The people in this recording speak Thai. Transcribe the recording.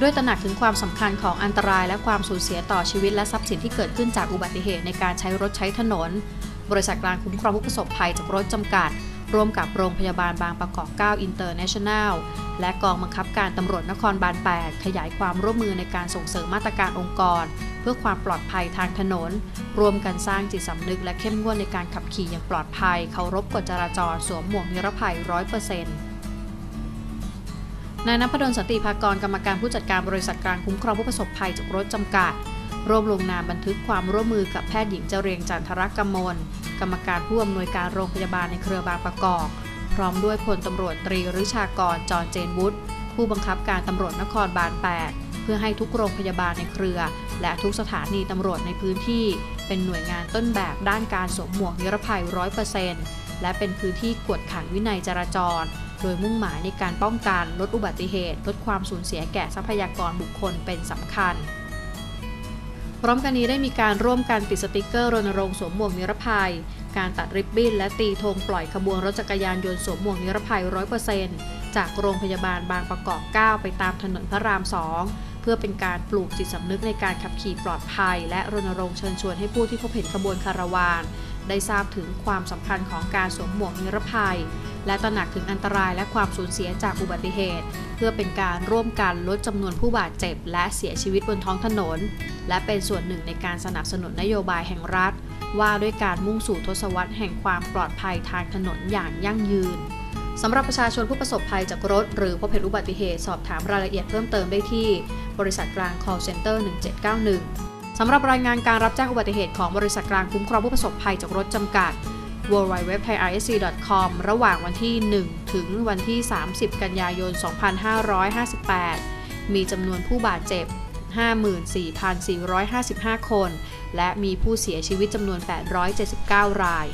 ด้วยตระหนักถึงความสำคัญของอันตรายและความสูญเสียต่อชีวิตและทรัพย์สินที่เกิดขึ้นจากอุบัติเหตุในการใช้รถใช้ถนน บริษัทกลางคุ้มครองผู้ประสบภัยจากรถจำกัด ร่วมกับโรงพยาบาลบางปะกอก9อินเตอร์เนชั่นแนลและกองบังคับการตำรวจนครบาล 8 ขยายความร่วมมือในการส่งเสริมมาตรการองค์กร เพื่อความปลอดภัยทางถนน รวมกันสร้างจิตสำนึกและเข้มงวดในการขับขี่อย่างปลอดภัย เคารพกฎจราจร สวมหมวกนิรภัย 100% นายนพดลสันติภากรกรรมการผู้จัดการบริษัทกลางคุ้มครองผู้ประสบภัยจากรถจำกัดร่วมลงนามบันทึกความร่วมมือกับแพทย์หญิงเจริญจันทรกมลกรรมการผู้อำนวยการโรงพยาบาลในเครือบางประกอบ พร้อมด้วยพลตำรวจตรีริชากรจรเจนวุฒิผู้บังคับการตำรวจนครบาล 8 เพื่อให้ทุกโรงพยาบาลในเครือ และทุกสถานีตำรวจในพื้นที่ เป็นหน่วยงานต้นแบบด้านการสวมหมวกนิรภัย 100%และเป็นพื้นที่กวดขันวินัยจราจร โดยมุ่งหมายในการป้องกันลดอุบัติเหตุ ลดความสูญเสียแก่ทรัพยากรบุคคลเป็นสำคัญพร้อมกันนี้ได้มีการร่วมกันติดสติกเกอร์รณรงค์สวมหมวกนิรภัย การตัดริบบิ้นและตีธงปล่อยขบวนรถจักรยานยนต์สวมหมวกนิรภัย 100%จากโรงพยาบาลบางประกอบ 9 ไปตามถนนพระราม 2 เพื่อเป็นการปลูกจิตสำนึกในการขับขี่ปลอดภัย และรณรงค์เชิญชวนให้ผู้ที่พบเห็นขบวนคาราวาน ได้ทราบถึงความสำคัญของการสวมหมวกนิรภัยและตระหนักถึงอันตรายและความสูญเสียจากอุบัติเหตุ เพื่อเป็นการร่วมกันลดจำนวนผู้บาดเจ็บ และเสียชีวิตบนท้องถนน และเป็นส่วนหนึ่งในการสนับสนุนนโยบายแห่งรัฐ ว่าด้วยการมุ่งสู่ทศวรรษแห่งความปลอดภัยทางถนนอย่างยั่งยืนสำหรับประชาชนผู้ประสบภัยจากรถ หรือพบเห็นอุบัติเหตุสอบถามรายละเอียดเพิ่มเติมได้ที่ บริษัทกลาง call center 1791สำหรับรายงานการรับแจ้งอุบัติเหตุของบริษัทกลางคุ้มครองผู้ประสบภัยจากรถจำกัด w w w t h a i r s c c o m ระหว่างวันที่ 1 ถึงวันที่ 30 กันยายน 2558 มีจำนวนผู้บาดเจ็บ 54,455 คน และมีผู้เสียชีวิตจำนวน 879 ราย